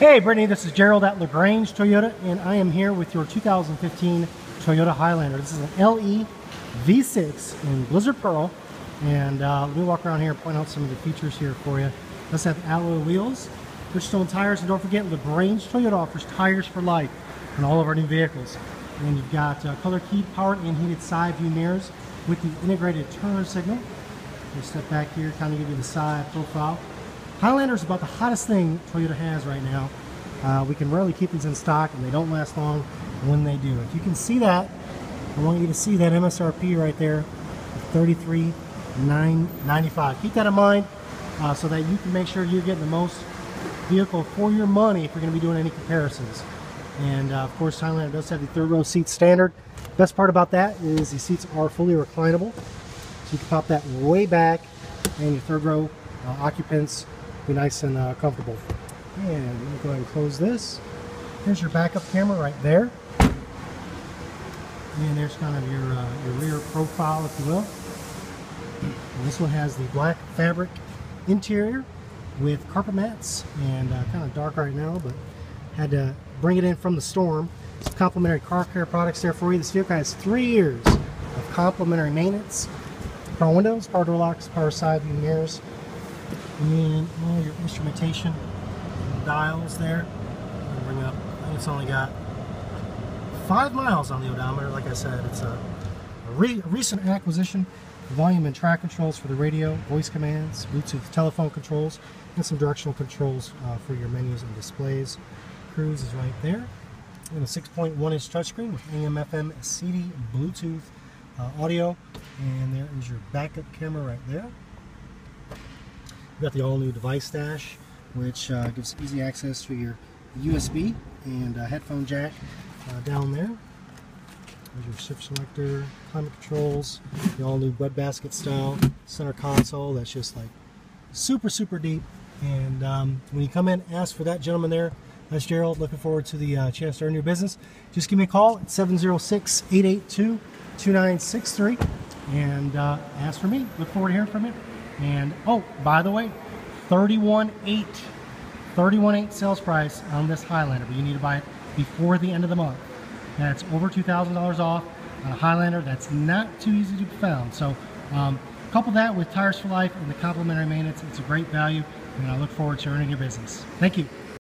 Hey Brittany, this is Gerald at LaGrange Toyota and I am here with your 2015 Toyota Highlander. This is an LE V6 in Blizzard Pearl and uh, let me walk around here and point out some of the features here for you. Let's have alloy wheels, Bridgestone tires, and don't forget LaGrange Toyota offers tires for life on all of our new vehicles. And you've got uh, color keyed powered and heated side view mirrors with the integrated turn signal. Just step back here, kind of give you the side profile. Highlander is about the hottest thing Toyota has right now. Uh, we can rarely keep these in stock and they don't last long when they do. If you can see that, I want you to see that MSRP right there, 33,995. Keep that in mind uh, so that you can make sure you're getting the most vehicle for your money if you're going to be doing any comparisons. And uh, of course, Highlander does have the third row seat standard. Best part about that is the seats are fully reclinable. So you can pop that way back and your third row uh, occupants be nice and uh, comfortable. And let me go ahead and close this. Here's your backup camera right there. And there's kind of your, uh, your rear profile, if you will. And this one has the black fabric interior with carpet mats and uh, kind of dark right now, but had to bring it in from the storm. Some complimentary car care products there for you. This vehicle has three years of complimentary maintenance. Power windows, power door locks, power side view mirrors, and all your instrumentation dials there. bring up, it's only got five miles on the odometer. Like I said, it's a, a, re, recent acquisition. Volume and track controls for the radio, voice commands, Bluetooth telephone controls, and some directional controls uh, for your menus and displays. Cruise is right there. And a 6.1 inch touchscreen with AM, FM, CD, Bluetooth uh, audio. And there is your backup camera right there. We've got the all-new device dash, which uh, gives easy access to your USB and uh, headphone jack uh, down there. There's your shift selector, climate controls, the all-new breadbasket style center console. That's just like super, super deep. And um, when you come in, ask for that gentleman there. That's Gerald. Looking forward to the uh, chance to earn your business. Just give me a call at 706-882-2963 and uh, ask for me. Look forward to hearing from you. And oh, by the way, 31.8 31.8 sales price on this Highlander, but you need to buy it before the end of the month. That's over $2,000 off on a Highlander. That's not too easy to be found. So um, couple that with Tires for Life and the complimentary maintenance. It's a great value, and I look forward to earning your business. Thank you.